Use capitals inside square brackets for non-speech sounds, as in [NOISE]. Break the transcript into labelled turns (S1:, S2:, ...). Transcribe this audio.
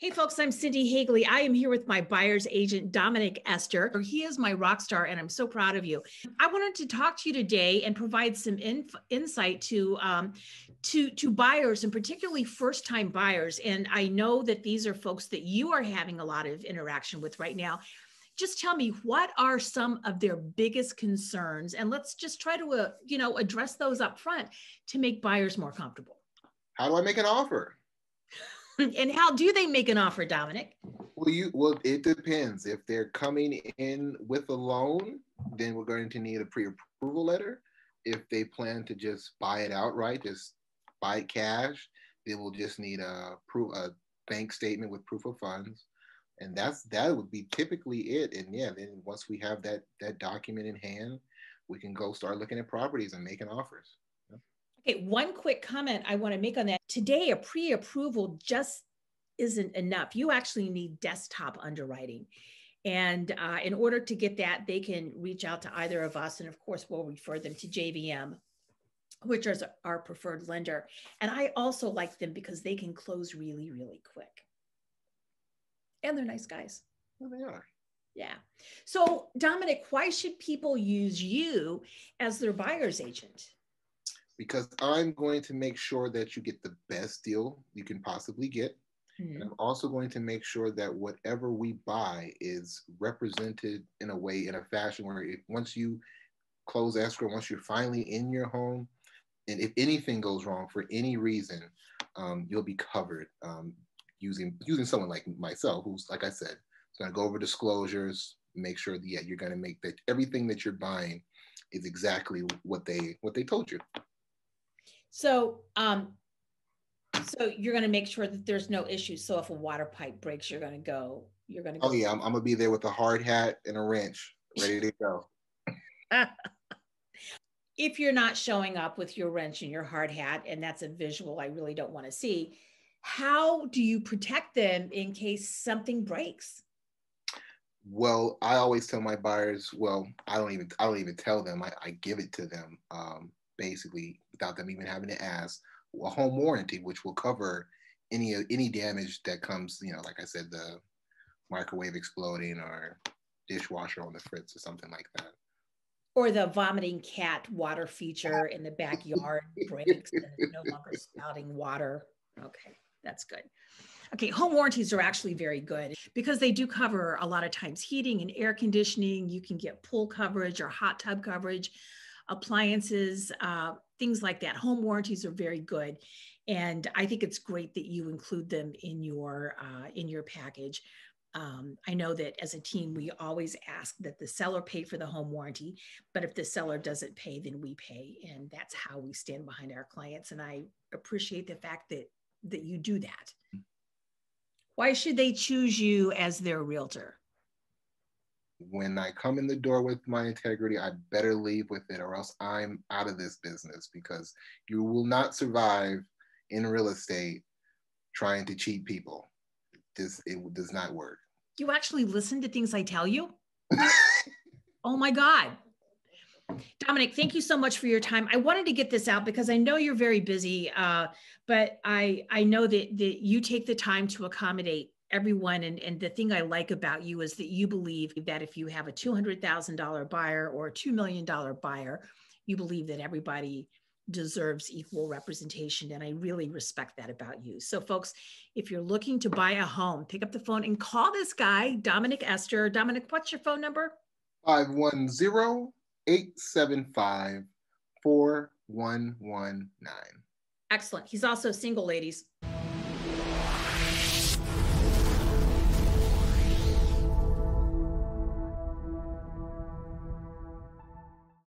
S1: Hey, folks, I'm Cindi Hagley. I am here with my buyer's agent, Dominic Ester. He is my rock star, and I'm so proud of you. I wanted to talk to you today and provide some inf- insight to, um, to, to buyers and particularly first time buyers. And I know that these are folks that you are having a lot of interaction with right now. Just tell me what are some of their biggest concerns, and let's just try to, uh, you know, address those up front to make buyers more comfortable.
S2: How do I make an offer? [LAUGHS]
S1: and how do they make an offer, Dominic?
S2: Well, you well, it depends. If they're coming in with a loan, then we're going to need a pre-approval letter. If they plan to just buy it outright, just buy cash, we'll just need a proof a bank statement with proof of funds. And that's that would be typically it. And yeah, then once we have that that document in hand, we can go start looking at properties and making offers.
S1: Okay, one quick comment I want to make on that. Today, a pre approval just isn't enough. You actually need desktop underwriting. And uh, in order to get that, they can reach out to either of us. And of course, we'll refer them to JVM, which is our preferred lender. And I also like them because they can close really, really quick. And they're nice guys.
S2: Well, they are.
S1: Yeah. So, Dominic, why should people use you as their buyer's agent?
S2: Because I'm going to make sure that you get the best deal you can possibly get. Mm-hmm. And I'm also going to make sure that whatever we buy is represented in a way, in a fashion where if, once you close escrow, once you're finally in your home, and if anything goes wrong for any reason, um, you'll be covered um, using using someone like myself, who's like I said, is going to go over disclosures, make sure that yeah, you're going to make that everything that you're buying is exactly what they what they told you.
S1: So, um, so you're going to make sure that there's no issues. So if a water pipe breaks, you're going to go. You're going to. Go.
S2: Oh yeah, I'm, I'm, gonna be there with a hard hat and a wrench, ready to go. [LAUGHS]
S1: if you're not showing up with your wrench and your hard hat, and that's a visual I really don't want to see, how do you protect them in case something breaks?
S2: Well, I always tell my buyers, well, I don't even I don't even tell them. I, I give it to them. Um, basically without them even having to ask a home warranty, which will cover any any damage that comes, you know, like I said, the microwave exploding or dishwasher on the fritz or something like that.
S1: Or the vomiting cat water feature in the backyard [LAUGHS] breaks and it's no longer spouting water. Okay, that's good. Okay, home warranties are actually very good because they do cover a lot of times heating and air conditioning. You can get pool coverage or hot tub coverage appliances, uh, things like that. Home warranties are very good, and I think it's great that you include them in your uh, in your package. Um, I know that as a team, we always ask that the seller pay for the home warranty, but if the seller doesn't pay, then we pay, and that's how we stand behind our clients. And I appreciate the fact that that you do that. Why should they choose you as their realtor?
S2: When I come in the door with my integrity, I better leave with it or else I'm out of this business because you will not survive in real estate trying to cheat people. This it does not work.
S1: You actually listen to things I tell you? [LAUGHS] oh my God. Dominic, thank you so much for your time. I wanted to get this out because I know you're very busy, uh, but I I know that that you take the time to accommodate everyone and, and the thing i like about you is that you believe that if you have a $200000 buyer or a $2 million buyer you believe that everybody deserves equal representation and i really respect that about you. So folks if you're looking to buy a home pick up the phone and call this guy dominic ester. Dominic what's your phone number?
S2: 510-875-4119
S1: excellent. He's also single ladies